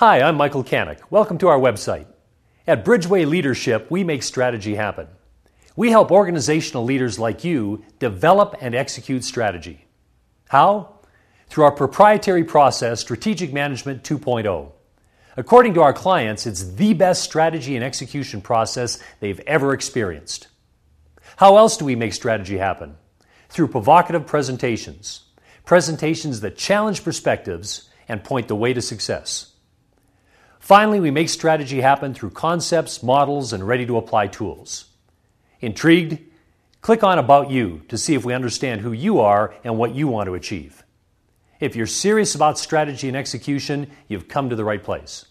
Hi, I'm Michael Canic. Welcome to our website. At Bridgeway Leadership, we make strategy happen. We help organizational leaders like you develop and execute strategy. How? Through our proprietary process, Strategic Management 2.0. According to our clients, it's the best strategy and execution process they've ever experienced. How else do we make strategy happen? Through provocative presentations, presentations that challenge perspectives and point the way to success. Finally, we make strategy happen through concepts, models, and ready to apply tools. Intrigued? Click on About You to see if we understand who you are and what you want to achieve. If you're serious about strategy and execution, you've come to the right place.